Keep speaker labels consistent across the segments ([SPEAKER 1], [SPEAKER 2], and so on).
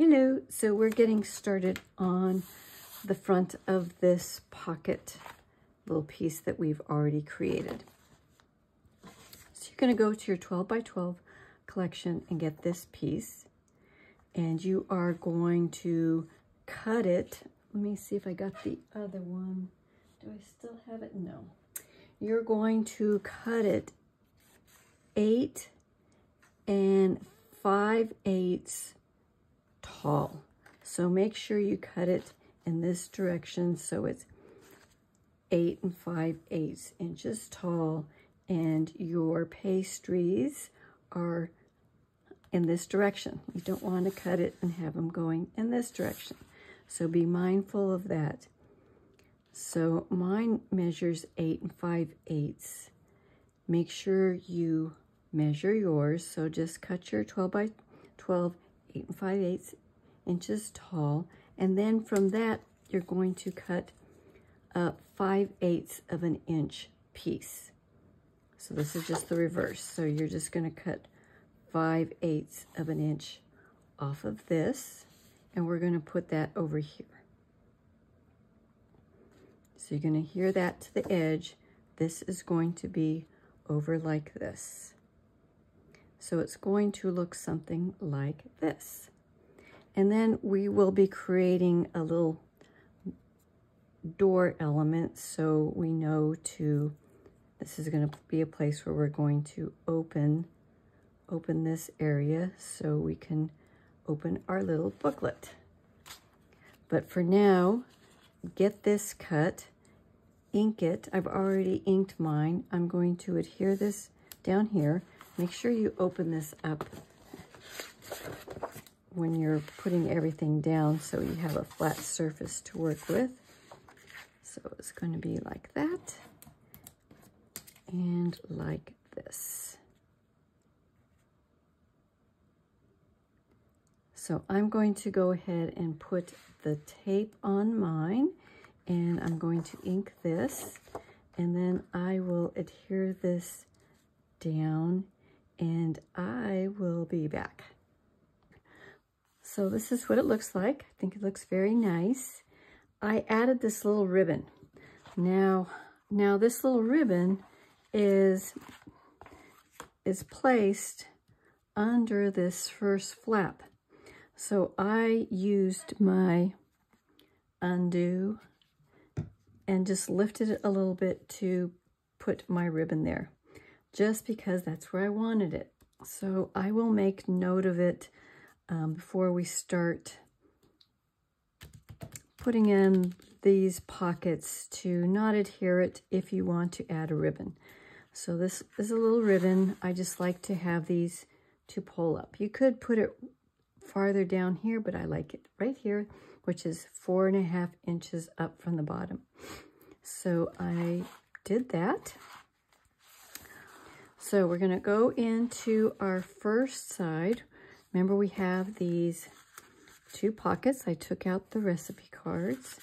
[SPEAKER 1] Hello, so we're getting started on the front of this pocket little piece that we've already created. So you're gonna go to your 12 by 12 collection and get this piece. And you are going to cut it. Let me see if I got the other one. Do I still have it? No. You're going to cut it eight and five eighths tall. So make sure you cut it in this direction so it's eight and five eighths inches tall and your pastries are in this direction. You don't want to cut it and have them going in this direction. So be mindful of that. So mine measures eight and five eighths. Make sure you measure yours. So just cut your 12 by 12, eight and five eighths inches tall. And then from that, you're going to cut a 5 eighths of an inch piece. So this is just the reverse. So you're just going to cut 5 eighths of an inch off of this. And we're going to put that over here. So you're going to hear that to the edge. This is going to be over like this. So it's going to look something like this. And then we will be creating a little door element so we know to, this is going to be a place where we're going to open, open this area so we can open our little booklet. But for now, get this cut, ink it. I've already inked mine. I'm going to adhere this down here. Make sure you open this up when you're putting everything down so you have a flat surface to work with. So it's going to be like that and like this. So I'm going to go ahead and put the tape on mine and I'm going to ink this and then I will adhere this down and I will be back. So this is what it looks like. I think it looks very nice. I added this little ribbon. Now, now this little ribbon is, is placed under this first flap. So I used my undo and just lifted it a little bit to put my ribbon there, just because that's where I wanted it. So I will make note of it um, before we start putting in these pockets to not adhere it if you want to add a ribbon. So this is a little ribbon. I just like to have these to pull up. You could put it farther down here, but I like it right here, which is four and a half inches up from the bottom. So I did that. So we're going to go into our first side, Remember we have these two pockets. I took out the recipe cards.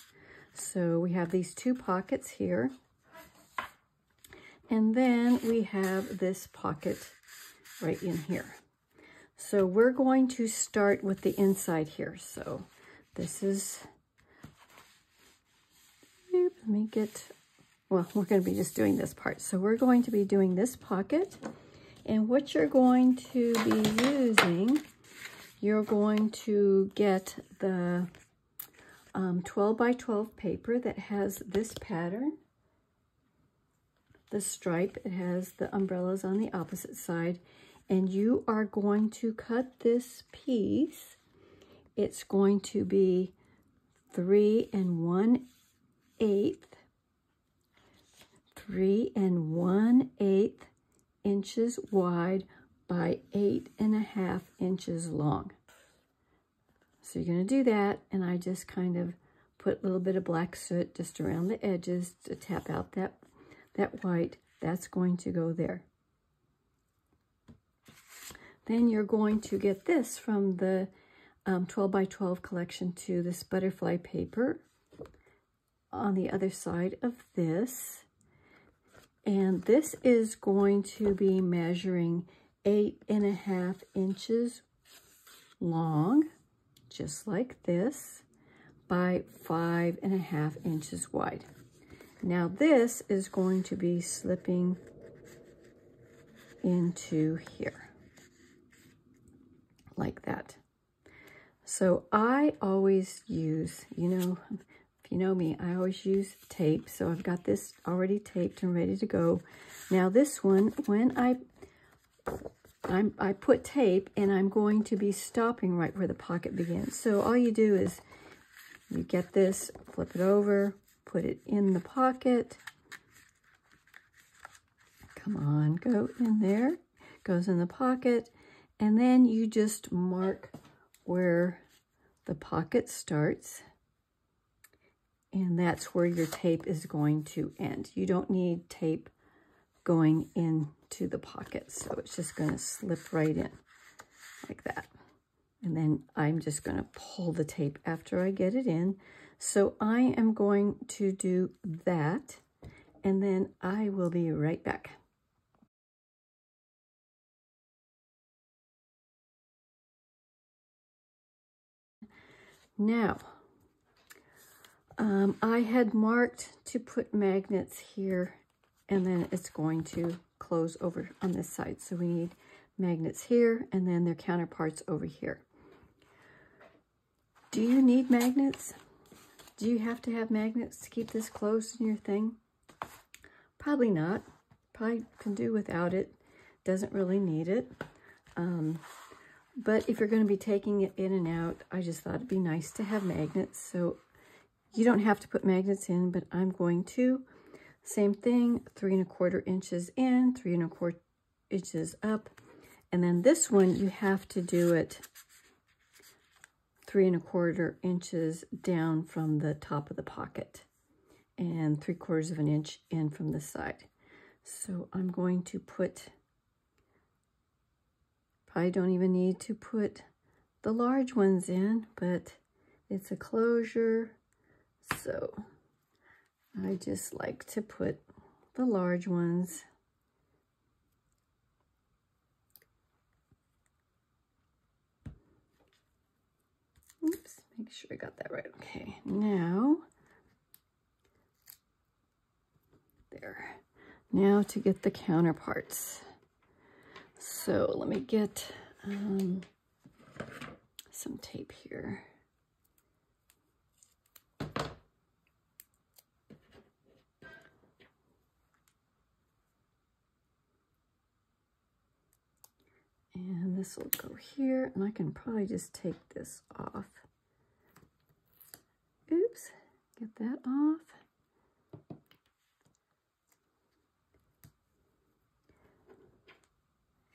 [SPEAKER 1] So we have these two pockets here. And then we have this pocket right in here. So we're going to start with the inside here. So this is, let me get, well, we're going to be just doing this part. So we're going to be doing this pocket. And what you're going to be using you're going to get the um, 12 by 12 paper that has this pattern, the stripe. It has the umbrellas on the opposite side. And you are going to cut this piece. It's going to be three and one eighth, three and one eighth inches wide by eight and a half inches long. So you're going to do that, and I just kind of put a little bit of black soot just around the edges to tap out that, that white. That's going to go there. Then you're going to get this from the um, 12 by 12 collection to this butterfly paper on the other side of this. And this is going to be measuring eight and a half inches long, just like this by five and a half inches wide. Now this is going to be slipping into here, like that. So I always use, you know, if you know me, I always use tape. So I've got this already taped and ready to go. Now this one, when I I'm, I put tape and I'm going to be stopping right where the pocket begins. So all you do is you get this, flip it over, put it in the pocket. Come on, go in there. Goes in the pocket. And then you just mark where the pocket starts. And that's where your tape is going to end. You don't need tape going into the pocket. So it's just going to slip right in like that. And then I'm just going to pull the tape after I get it in. So I am going to do that and then I will be right back. Now, um, I had marked to put magnets here and then it's going to close over on this side. So we need magnets here and then their counterparts over here. Do you need magnets? Do you have to have magnets to keep this closed in your thing? Probably not. Probably can do without it. Doesn't really need it. Um, but if you're going to be taking it in and out, I just thought it'd be nice to have magnets. So you don't have to put magnets in, but I'm going to. Same thing, three and a quarter inches in, three and a quarter inches up. And then this one, you have to do it three and a quarter inches down from the top of the pocket and three quarters of an inch in from the side. So I'm going to put, probably don't even need to put the large ones in, but it's a closure. So I just like to put the large ones Oops, make sure I got that right. Okay, now, there. Now to get the counterparts. So let me get um, some tape here. And this will go here, and I can probably just take this off. Oops, get that off.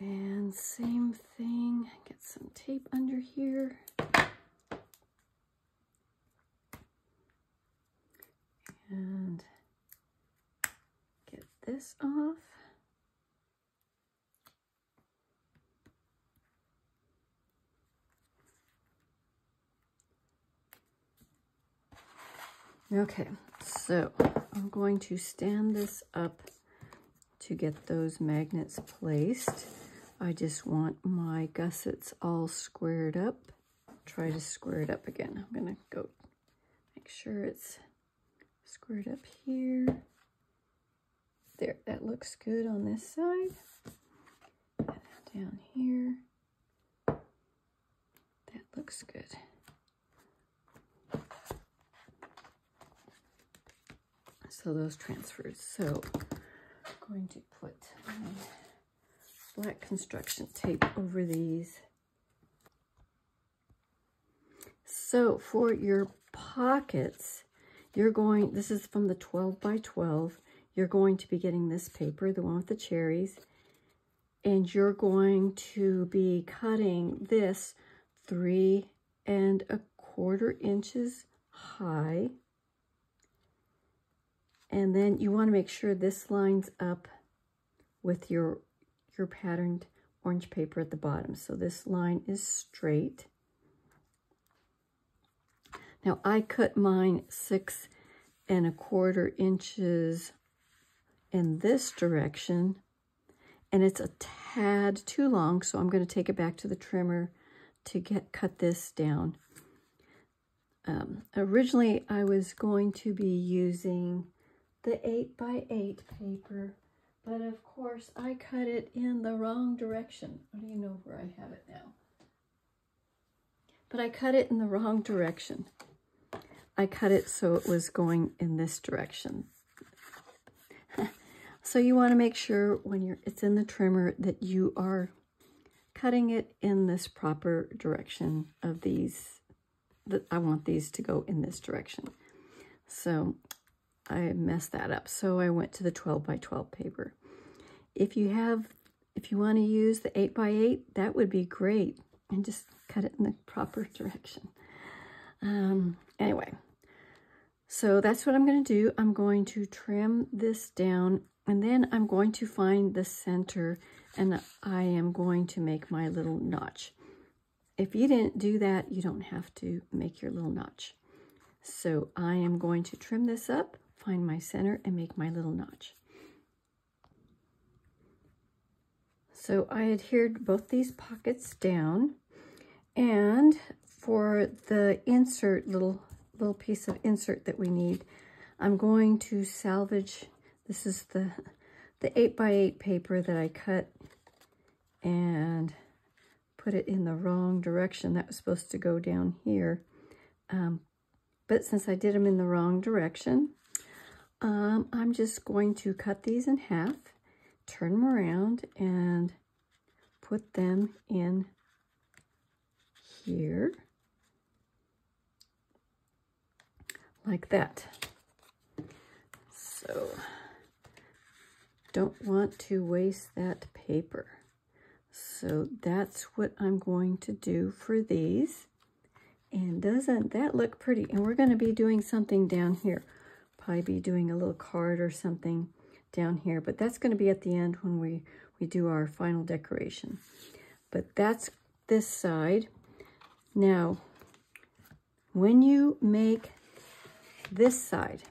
[SPEAKER 1] And same thing, get some tape under here. And get this off. Okay, so I'm going to stand this up to get those magnets placed. I just want my gussets all squared up. Try to square it up again. I'm going to go make sure it's squared up here. There, that looks good on this side. Down here. That looks good. So those transfers. So I'm going to put black construction tape over these. So for your pockets, you're going, this is from the 12 by 12, you're going to be getting this paper, the one with the cherries, and you're going to be cutting this three and a quarter inches high and then you want to make sure this lines up with your, your patterned orange paper at the bottom. So this line is straight. Now I cut mine six and a quarter inches in this direction and it's a tad too long so I'm going to take it back to the trimmer to get cut this down Um, originally, I was going to be using the 8 by 8 paper, but of course, I cut it in the wrong direction. I don't know where I have it now. But I cut it in the wrong direction. I cut it so it was going in this direction. so you want to make sure when you're it's in the trimmer that you are cutting it in this proper direction of these that I want these to go in this direction. So I messed that up. So I went to the 12 by 12 paper. If you have, if you want to use the 8 by 8, that would be great. And just cut it in the proper direction. Um, anyway, so that's what I'm going to do. I'm going to trim this down and then I'm going to find the center and I am going to make my little notch. If you didn't do that, you don't have to make your little notch. So I am going to trim this up, find my center, and make my little notch. So I adhered both these pockets down. And for the insert, little, little piece of insert that we need, I'm going to salvage, this is the, the 8 by 8 paper that I cut and put it in the wrong direction. That was supposed to go down here. Um, but since I did them in the wrong direction, um, I'm just going to cut these in half, turn them around, and put them in here, like that. So, don't want to waste that paper. So that's what I'm going to do for these. And doesn't that look pretty? And we're going to be doing something down here. Probably be doing a little card or something down here. But that's going to be at the end when we, we do our final decoration. But that's this side. Now, when you make this side,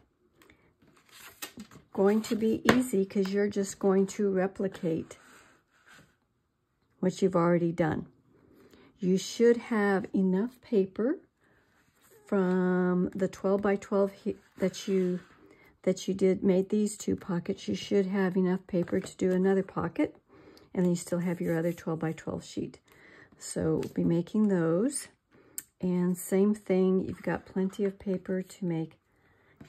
[SPEAKER 1] going to be easy because you're just going to replicate what you've already done. You should have enough paper from the 12 by 12 that you that you did made these two pockets. You should have enough paper to do another pocket and then you still have your other 12 by 12 sheet. So we'll be making those. And same thing, you've got plenty of paper to make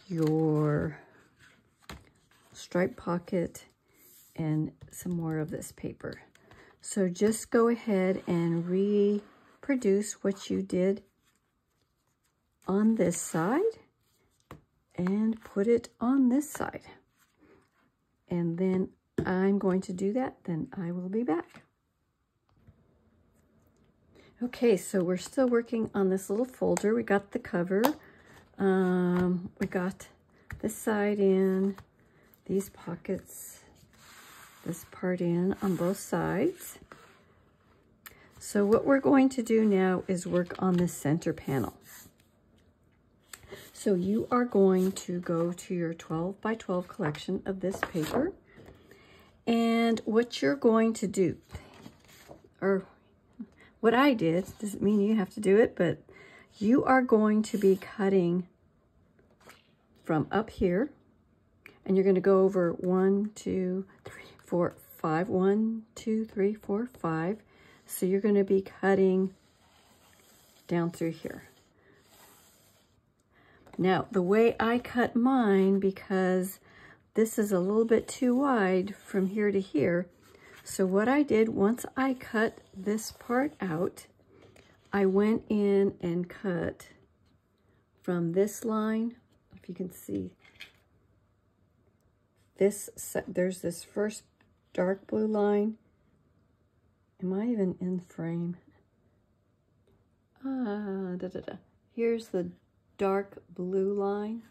[SPEAKER 1] your stripe pocket and some more of this paper. So just go ahead and reproduce what you did on this side and put it on this side. And then I'm going to do that, then I will be back. Okay, so we're still working on this little folder. We got the cover. Um, we got this side in, these pockets this part in on both sides. So what we're going to do now is work on the center panel. So you are going to go to your 12 by 12 collection of this paper. And what you're going to do, or what I did, doesn't mean you have to do it, but you are going to be cutting from up here, and you're going to go over one, two, three, four, five. One, two, three, four, five. So you're going to be cutting down through here. Now, the way I cut mine, because this is a little bit too wide from here to here, so what I did, once I cut this part out, I went in and cut from this line, if you can see, this, there's this first dark blue line. Am I even in frame? Ah, da, da, da. Here's the dark blue line.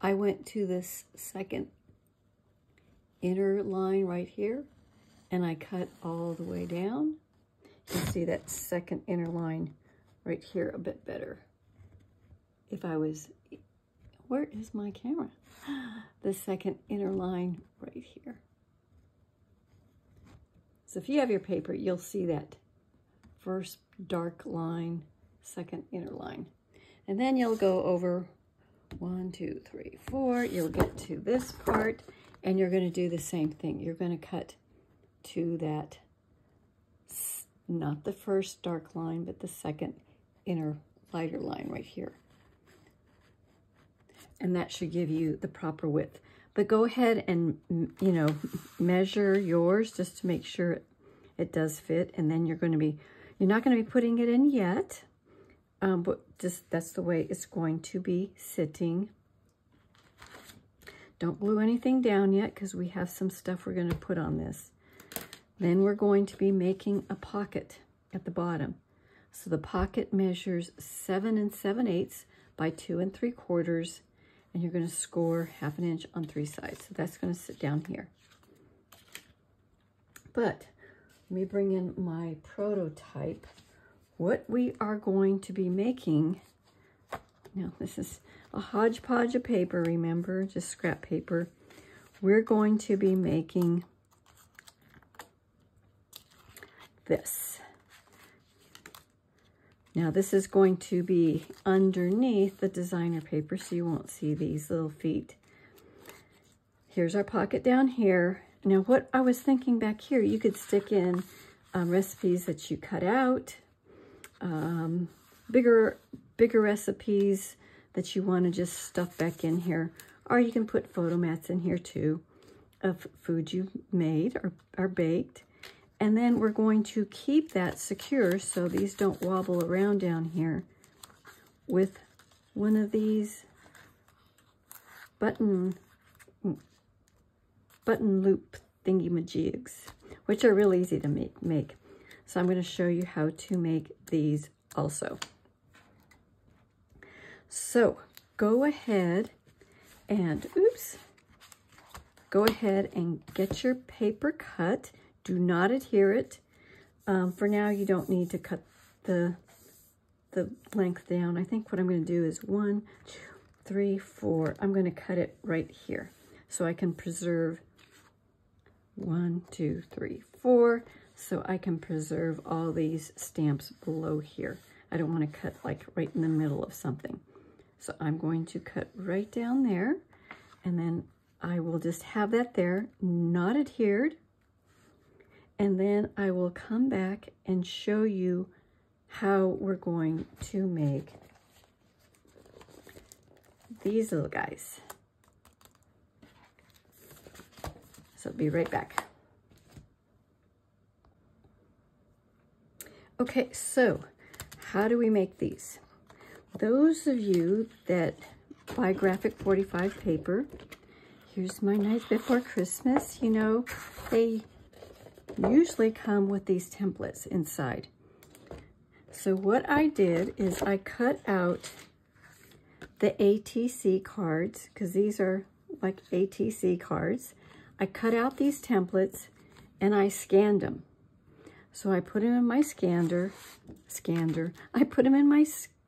[SPEAKER 1] I went to this second inner line right here and I cut all the way down. You can see that second inner line right here a bit better. If I was, where is my camera? The second inner line right here. So if you have your paper, you'll see that first dark line, second inner line. And then you'll go over one, two, three, four. You'll get to this part and you're going to do the same thing. You're going to cut to that, not the first dark line, but the second inner lighter line right here. And that should give you the proper width. But go ahead and, you know, measure yours just to make sure it, it does fit. And then you're going to be, you're not going to be putting it in yet. Um, but just that's the way it's going to be sitting. Don't glue anything down yet because we have some stuff we're going to put on this. Then we're going to be making a pocket at the bottom. So the pocket measures 7 and 7 eighths by 2 and 3 quarters, and you're going to score half an inch on three sides. So that's going to sit down here. But let me bring in my prototype. What we are going to be making, now this is a hodgepodge of paper, remember, just scrap paper. We're going to be making this. Now this is going to be underneath the designer paper so you won't see these little feet. Here's our pocket down here. Now what I was thinking back here, you could stick in um, recipes that you cut out, um, bigger, bigger recipes that you want to just stuff back in here. Or you can put photo mats in here too of food you made or, or baked. And then we're going to keep that secure so these don't wobble around down here with one of these button button loop thingy majigs, which are real easy to make. make. So I'm going to show you how to make these also. So go ahead and, oops, go ahead and get your paper cut. Do not adhere it. Um, for now, you don't need to cut the, the length down. I think what I'm going to do is one, two, three, four. I'm going to cut it right here so I can preserve one, two, three, four. So I can preserve all these stamps below here. I don't want to cut like right in the middle of something. So I'm going to cut right down there and then I will just have that there, not adhered. And then I will come back and show you how we're going to make these little guys. So be right back. Okay, so how do we make these? Those of you that buy graphic 45 paper, here's my night before Christmas, you know, they usually come with these templates inside. So what I did is I cut out the ATC cards, because these are like ATC cards. I cut out these templates and I scanned them. So I put them in my scanner, scanner. I put them in my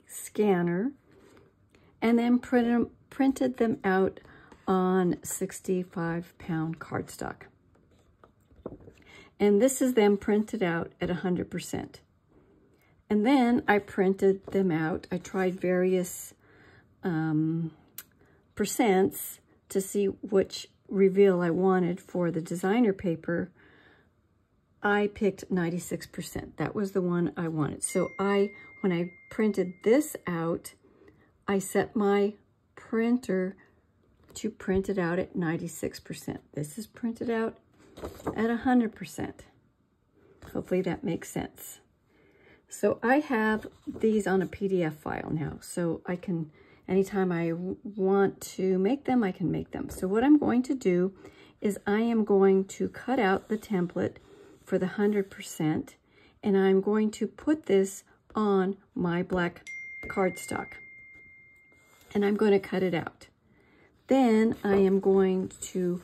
[SPEAKER 1] scanner and then print printed them out on 65 pound cardstock. And this is them printed out at 100%. And then I printed them out. I tried various um, percents to see which reveal I wanted for the designer paper. I picked 96%. That was the one I wanted. So I, when I printed this out, I set my printer to print it out at 96%. This is printed out at 100%. Hopefully that makes sense. So I have these on a PDF file now, so I can, anytime I want to make them, I can make them. So what I'm going to do is I am going to cut out the template for the 100%, and I'm going to put this on my black cardstock. And I'm going to cut it out. Then I am going to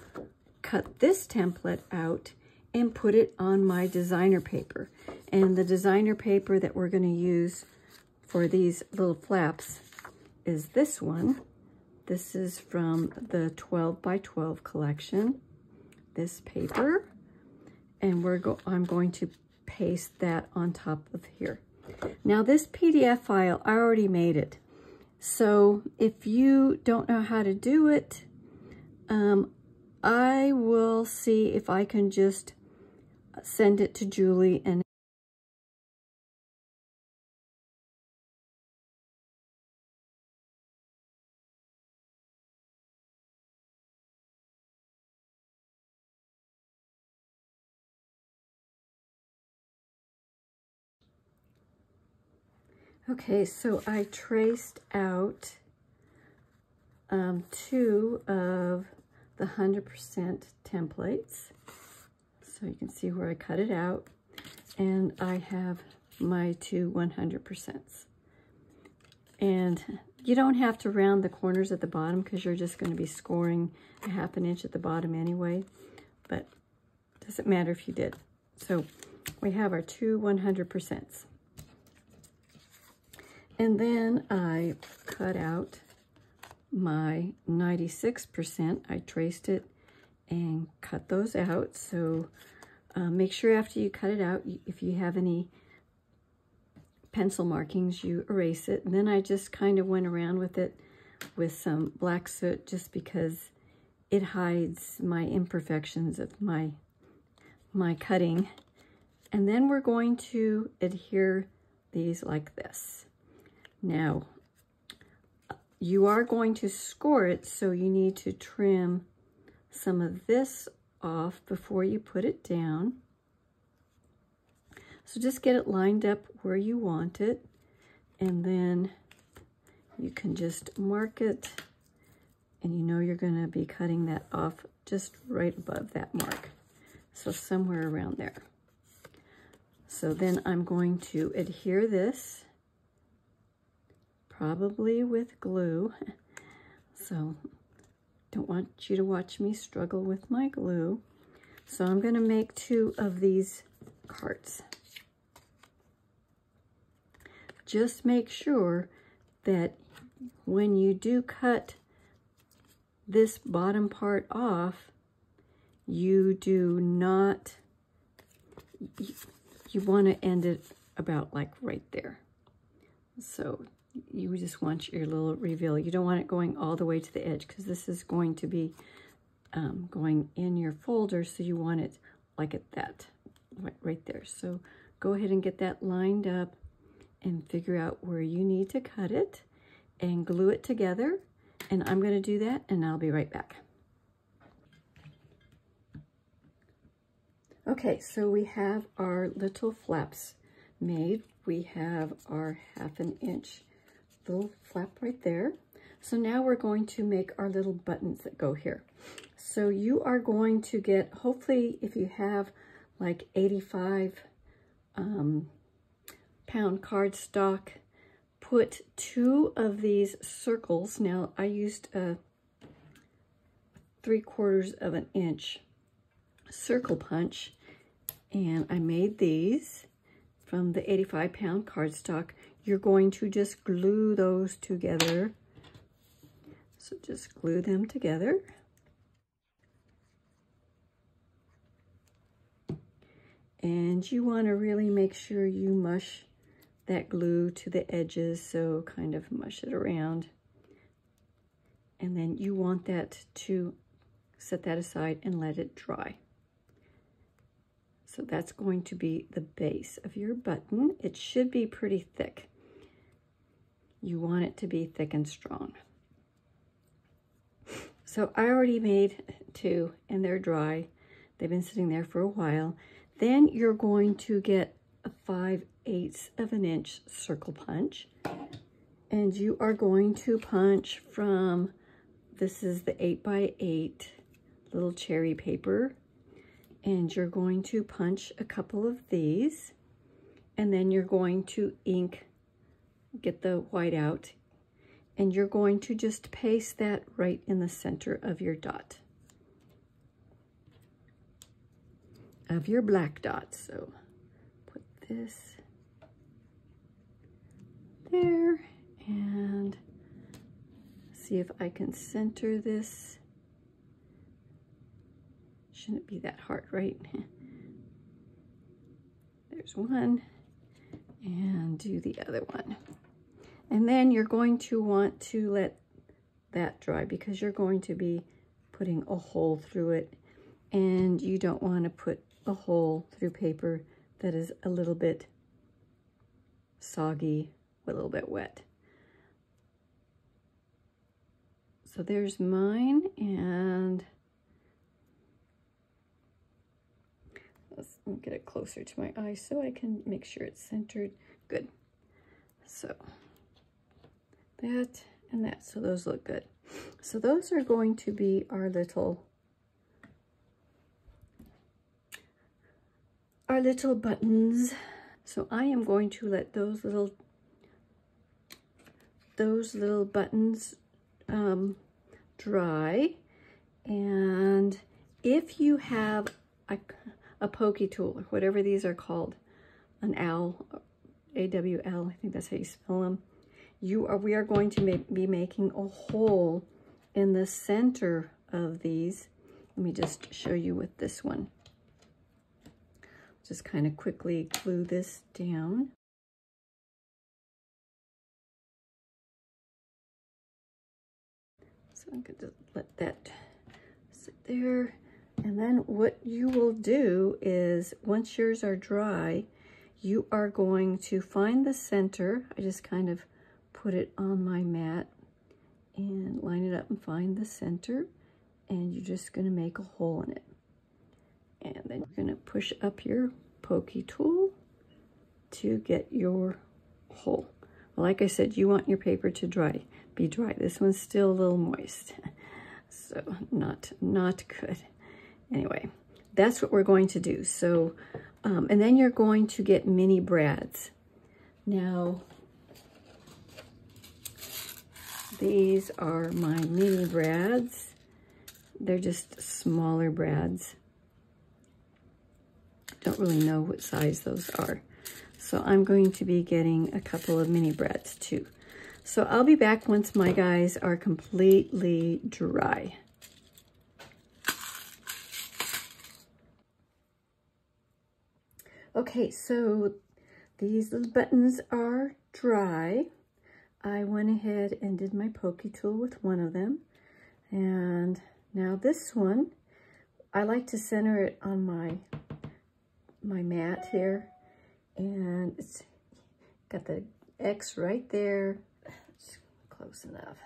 [SPEAKER 1] cut this template out and put it on my designer paper. And the designer paper that we're going to use for these little flaps is this one. This is from the 12 by 12 collection, this paper. And we're go I'm going to paste that on top of here. Now this PDF file, I already made it. So if you don't know how to do it, um, I will see if I can just send it to Julie and Okay, so I traced out um, two of the 100% templates. So you can see where I cut it out. And I have my two 100%. And you don't have to round the corners at the bottom because you're just going to be scoring a half an inch at the bottom anyway. But doesn't matter if you did. So we have our two 100%. And then I cut out my 96%. I traced it and cut those out. So uh, make sure after you cut it out, if you have any pencil markings, you erase it. And then I just kind of went around with it with some black soot just because it hides my imperfections of my, my cutting. And then we're going to adhere these like this. Now, you are going to score it, so you need to trim some of this off before you put it down. So just get it lined up where you want it, and then you can just mark it, and you know you're going to be cutting that off just right above that mark. So somewhere around there. So then I'm going to adhere this probably with glue. So don't want you to watch me struggle with my glue. So I'm going to make two of these carts. Just make sure that when you do cut this bottom part off, you do not, you, you want to end it about like right there. So you just want your little reveal. You don't want it going all the way to the edge because this is going to be um, going in your folder. So you want it like at that, right, right there. So go ahead and get that lined up and figure out where you need to cut it and glue it together. And I'm going to do that and I'll be right back. Okay, so we have our little flaps made. We have our half an inch little flap right there. So now we're going to make our little buttons that go here. So you are going to get, hopefully if you have like 85 um, pound cardstock, put two of these circles. Now I used a three quarters of an inch circle punch and I made these from the 85 pound cardstock you're going to just glue those together. So just glue them together. And you want to really make sure you mush that glue to the edges, so kind of mush it around. And then you want that to set that aside and let it dry. So that's going to be the base of your button. It should be pretty thick. You want it to be thick and strong. So I already made two and they're dry. They've been sitting there for a while. Then you're going to get a 5 eighths of an inch circle punch. And you are going to punch from, this is the 8 by 8 little cherry paper. And you're going to punch a couple of these. And then you're going to ink get the white out, and you're going to just paste that right in the center of your dot, of your black dot. So put this there, and see if I can center this. Shouldn't be that hard, right? There's one, and do the other one. And then you're going to want to let that dry because you're going to be putting a hole through it and you don't want to put a hole through paper that is a little bit soggy, a little bit wet. So there's mine and let's get it closer to my eye so I can make sure it's centered. Good. So that and that, so those look good. So those are going to be our little our little buttons. So I am going to let those little those little buttons um, dry. And if you have a, a pokey tool, or whatever these are called, an awl, A-W-L, I think that's how you spell them, you are, we are going to make, be making a hole in the center of these. Let me just show you with this one. Just kind of quickly glue this down. So I'm going to let that sit there. And then what you will do is once yours are dry, you are going to find the center. I just kind of put it on my mat and line it up and find the center. And you're just going to make a hole in it. And then you're going to push up your pokey tool to get your hole. Well, Like I said, you want your paper to dry, be dry. This one's still a little moist, so not, not good. Anyway, that's what we're going to do. So, um, and then you're going to get mini brads. Now, these are my mini brads. They're just smaller brads. Don't really know what size those are. So I'm going to be getting a couple of mini brads too. So I'll be back once my guys are completely dry. Okay, so these little buttons are dry. I went ahead and did my pokey tool with one of them. And now this one, I like to center it on my my mat here and it's got the X right there. It's close enough.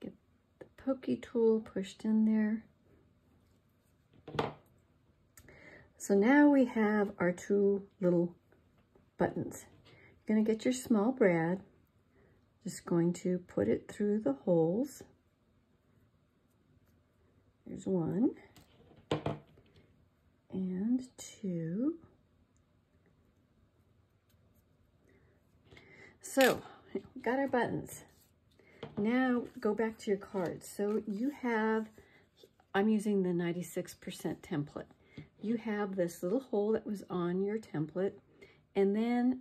[SPEAKER 1] Get the pokey tool pushed in there. So now we have our two little buttons. You're going to get your small brad. Just going to put it through the holes. There's one and two. So, got our buttons. Now, go back to your cards. So, you have, I'm using the 96% template. You have this little hole that was on your template, and then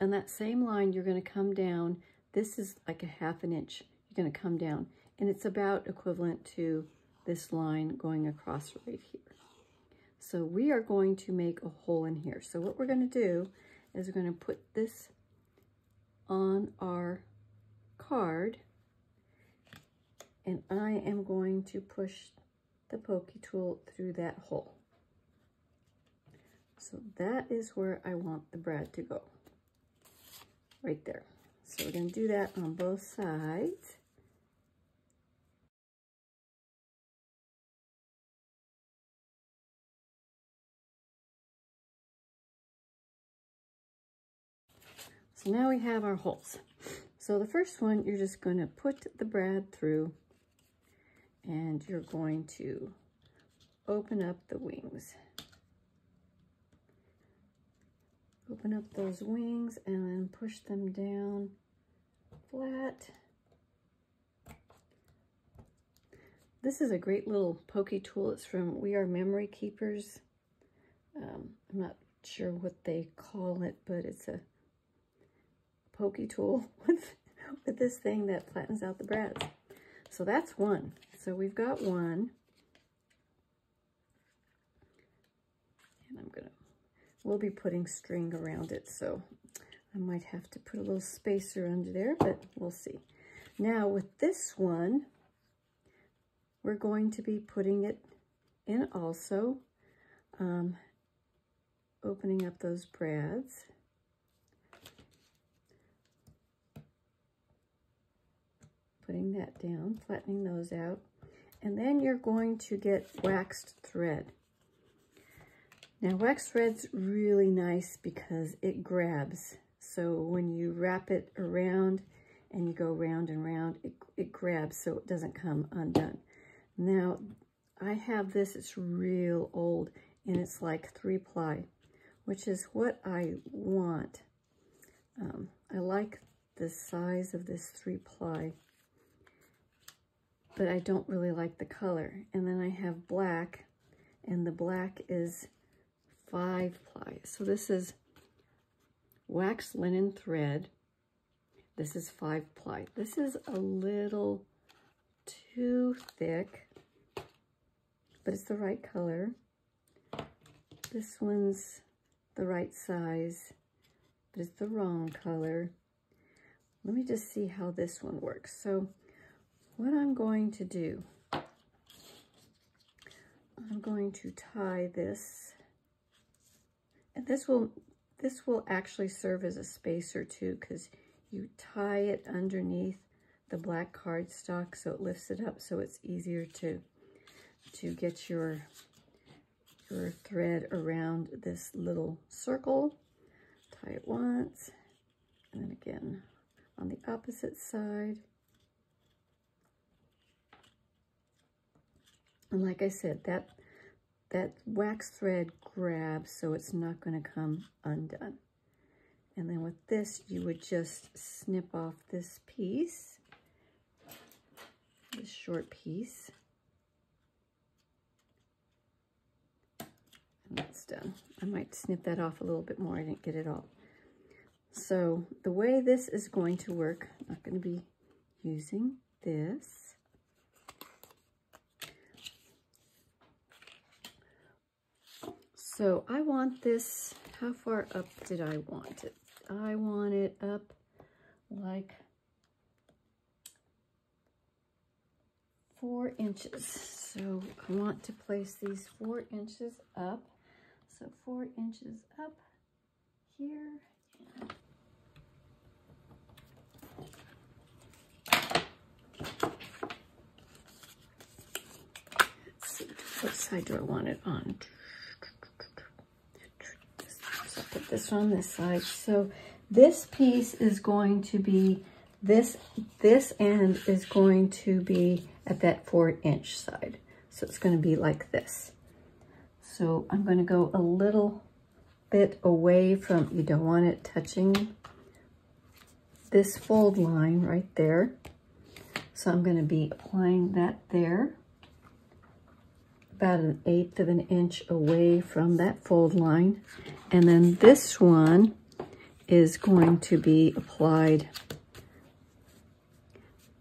[SPEAKER 1] on that same line, you're going to come down. This is like a half an inch. You're going to come down, and it's about equivalent to this line going across right here. So we are going to make a hole in here. So what we're going to do is we're going to put this on our card and I am going to push the pokey tool through that hole. So that is where I want the brad to go, right there. So we're to do that on both sides. So now we have our holes. So the first one, you're just going to put the brad through and you're going to open up the wings. Open up those wings and then push them down flat. This is a great little pokey tool. It's from We Are Memory Keepers. Um, I'm not sure what they call it, but it's a pokey tool with, with this thing that flattens out the brads. So that's one. So we've got one. And I'm to we'll be putting string around it. So I might have to put a little spacer under there, but we'll see. Now with this one, we're going to be putting it in also, um, opening up those brads. Putting that down, flattening those out. And then you're going to get waxed thread. Now waxed thread's really nice because it grabs. So when you wrap it around and you go round and round, it, it grabs so it doesn't come undone. Now, I have this, it's real old, and it's like three ply, which is what I want. Um, I like the size of this three ply, but I don't really like the color. And then I have black, and the black is five ply. So this is wax linen thread. This is five ply. This is a little too thick, but it's the right color. This one's the right size, but it's the wrong color. Let me just see how this one works. So what I'm going to do, I'm going to tie this, and this will this will actually serve as a spacer too, because you tie it underneath the black cardstock so it lifts it up so it's easier to to get your your thread around this little circle. Tie it once, and then again on the opposite side. And like I said, that that wax thread grabs so it's not going to come undone. And then with this, you would just snip off this piece, this short piece. And that's done. I might snip that off a little bit more. I didn't get it all. So the way this is going to work, I'm not going to be using this. So I want this, how far up did I want it? I want it up like four inches. So I want to place these four inches up. So four inches up here. What side do I want it on? This on this side. So this piece is going to be, this, this end is going to be at that four inch side. So it's going to be like this. So I'm going to go a little bit away from, you don't want it touching this fold line right there. So I'm going to be applying that there about an eighth of an inch away from that fold line. And then this one is going to be applied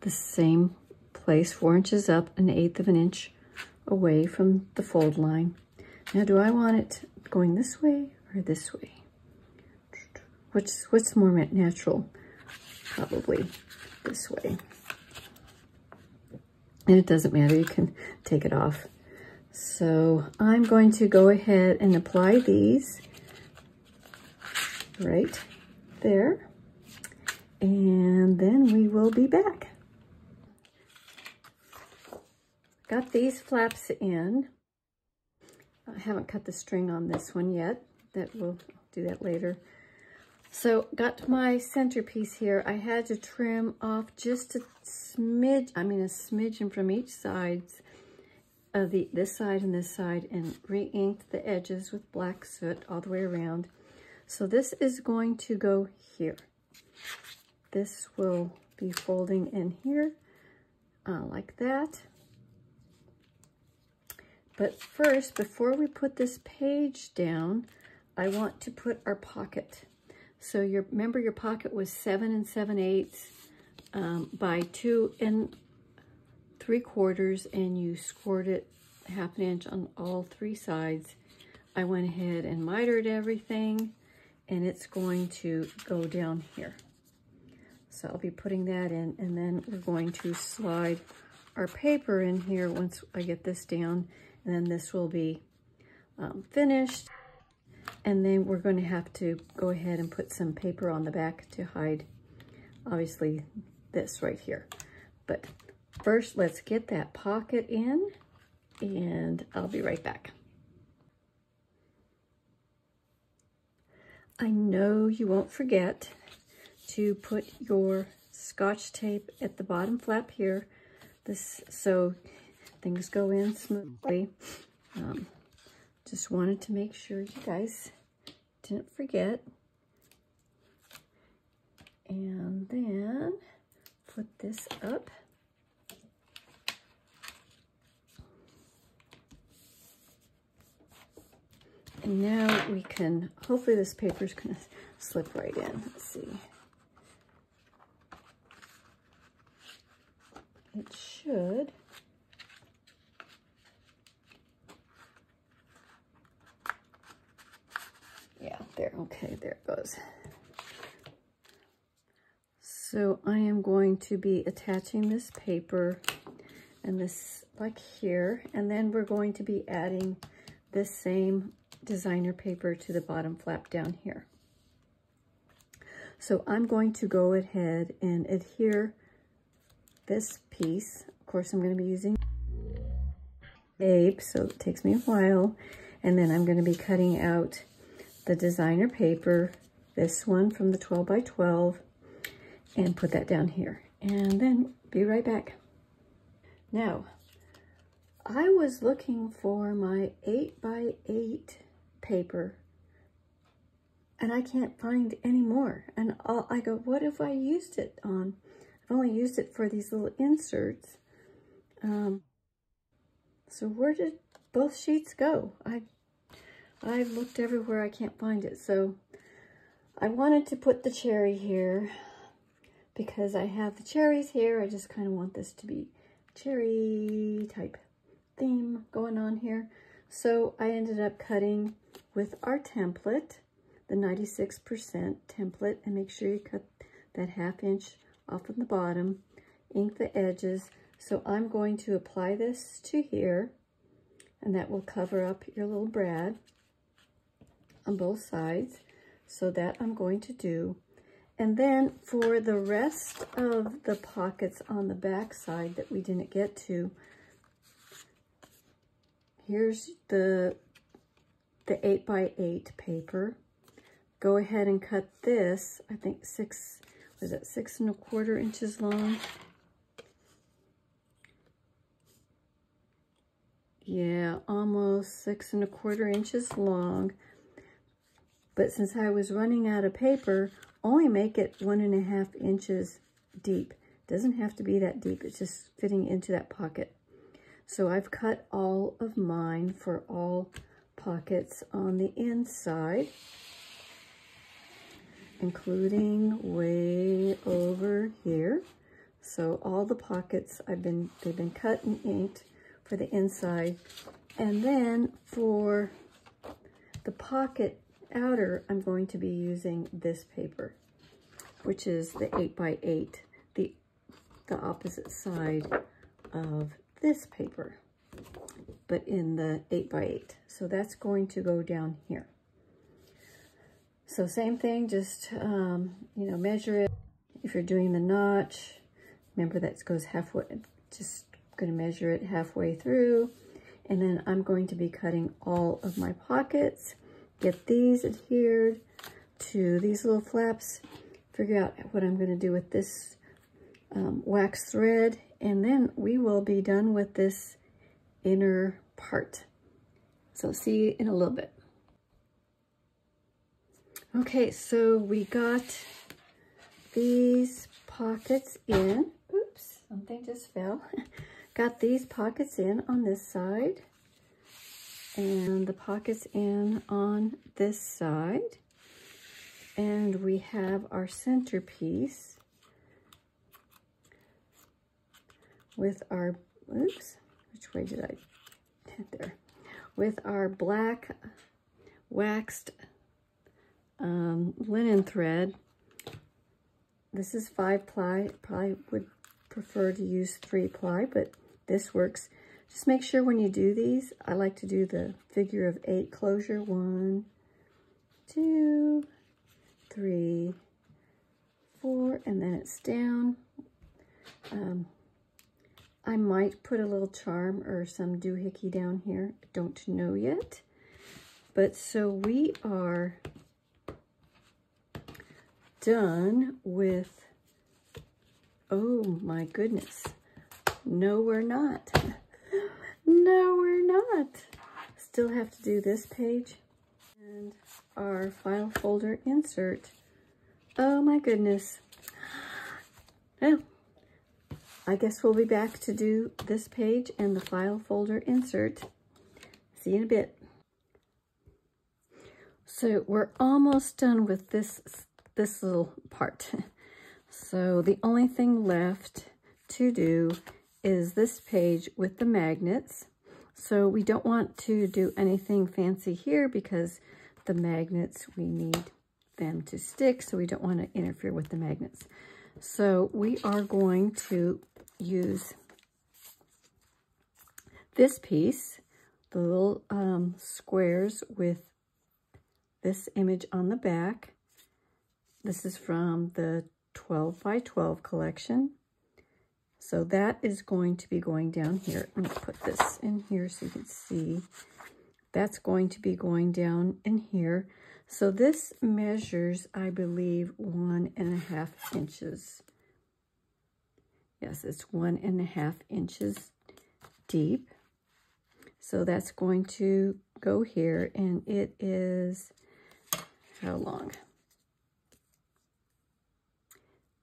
[SPEAKER 1] the same place, four inches up, an eighth of an inch away from the fold line. Now, do I want it going this way or this way? What's, what's more natural? Probably this way. And it doesn't matter, you can take it off. So I'm going to go ahead and apply these right there. And then we will be back. Got these flaps in. I haven't cut the string on this one yet. That We'll do that later. So got my centerpiece here. I had to trim off just a smidge, I mean a smidgen from each side of the this side and this side and re-inked the edges with black soot all the way around. So this is going to go here. This will be folding in here uh, like that. But first, before we put this page down, I want to put our pocket. So your remember your pocket was seven and seven eighths um, by two and three quarters and you scored it half an inch on all three sides. I went ahead and mitered everything and it's going to go down here. So I'll be putting that in and then we're going to slide our paper in here once I get this down and then this will be um, finished. And then we're going to have to go ahead and put some paper on the back to hide, obviously, this right here. But first, let's get that pocket in, and I'll be right back. I know you won't forget to put your scotch tape at the bottom flap here, this so things go in smoothly. Um, just wanted to make sure you guys didn't forget. And then put this up. And now we can, hopefully this paper is to slip right in. Let's see. It should. Yeah, there, okay, there it goes. So I am going to be attaching this paper and this like here, and then we're going to be adding this same designer paper to the bottom flap down here. So I'm going to go ahead and adhere this piece. Of course, I'm going to be using tape, so it takes me a while. And then I'm going to be cutting out the designer paper, this one from the 12 by 12, and put that down here. And then be right back. Now, I was looking for my 8 by 8 paper and I can't find any more. And I'll, I go, what if I used it on? I've only used it for these little inserts. Um, so where did both sheets go? I, I've looked everywhere. I can't find it. So I wanted to put the cherry here because I have the cherries here. I just kind of want this to be cherry type theme going on here. So I ended up cutting with our template, the 96% template, and make sure you cut that half inch off of the bottom, ink the edges. So I'm going to apply this to here, and that will cover up your little brad on both sides. So that I'm going to do. And then for the rest of the pockets on the back side that we didn't get to, here's the, the 8 by 8 paper. Go ahead and cut this, I think six, was it six and a quarter inches long? Yeah, almost six and a quarter inches long. But since I was running out of paper, only make it one and a half inches deep. Doesn't have to be that deep. It's just fitting into that pocket. So I've cut all of mine for all pockets on the inside, including way over here. So all the pockets I've been, they've been cut and inked for the inside. And then for the pocket outer, I'm going to be using this paper, which is the 8 by 8 the, the opposite side of this paper, but in the 8 by 8 So that's going to go down here. So same thing, just, um, you know, measure it. If you're doing the notch, remember that goes halfway, just going to measure it halfway through. And then I'm going to be cutting all of my pockets, get these adhered to these little flaps, figure out what I'm going to do with this um, wax thread and then we will be done with this inner part. So see you in a little bit. Okay, so we got these pockets in. Oops, something just fell. got these pockets in on this side and the pockets in on this side. And we have our centerpiece with our, oops, which way did I, there, with our black waxed um, linen thread. This is five ply. Probably would prefer to use three ply, but this works. Just make sure when you do these, I like to do the figure of eight closure. One, two, three, four, and then it's down. Um, I might put a little charm or some doohickey down here. Don't know yet. But so we are done with, oh my goodness. No, we're not. No, we're not. Still have to do this page and our file folder insert. Oh my goodness. Well, I guess we'll be back to do this page and the file folder insert. See you in a bit. So we're almost done with this, this little part. So the only thing left to do is this page with the magnets. So we don't want to do anything fancy here because the magnets, we need them to stick, so we don't want to interfere with the magnets. So we are going to use this piece, the little um, squares with this image on the back. This is from the 12 by 12 collection. So that is going to be going down here. Let me put this in here so you can see. That's going to be going down in here. So this measures, I believe, one and a half inches. Yes, it's one and a half inches deep. So that's going to go here, and it is, how long?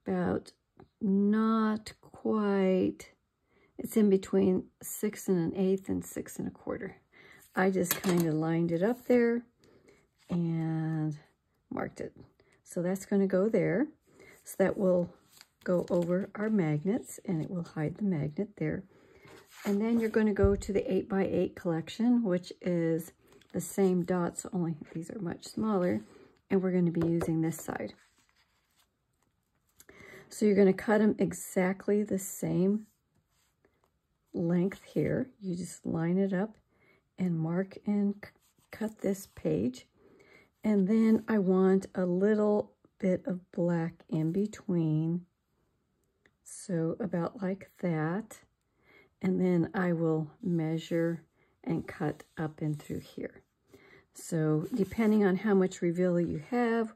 [SPEAKER 1] About not quite, it's in between six and an eighth and six and a quarter. I just kind of lined it up there and marked it. So that's going to go there. So that will go over our magnets and it will hide the magnet there. And then you're going to go to the 8 by 8 collection, which is the same dots, only these are much smaller. And we're going to be using this side. So you're going to cut them exactly the same length here. You just line it up and mark and cut this page. And then I want a little bit of black in between. So about like that. And then I will measure and cut up and through here. So depending on how much reveal you have,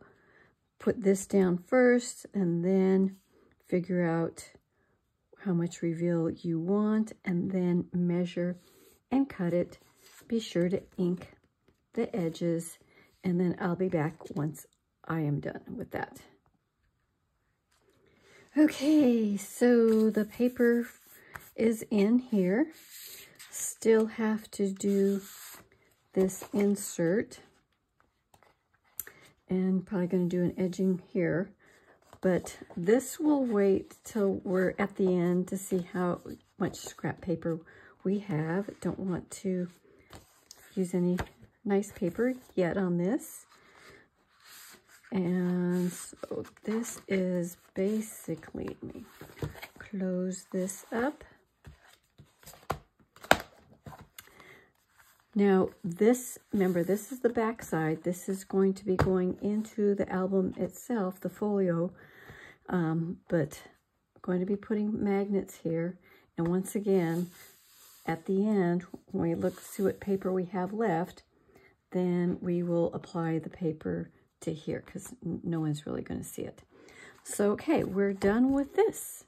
[SPEAKER 1] put this down first and then figure out how much reveal you want and then measure and cut it. Be sure to ink the edges and then I'll be back once I am done with that. Okay, so the paper is in here. Still have to do this insert and probably going to do an edging here. But this will wait till we're at the end to see how much scrap paper we have. Don't want to use any nice paper yet on this. And so this is basically, me close this up. Now this, remember this is the back side. This is going to be going into the album itself, the folio. Um, but I'm going to be putting magnets here. And once again, at the end, when we look see what paper we have left, then we will apply the paper to here because no one's really going to see it. So, okay, we're done with this.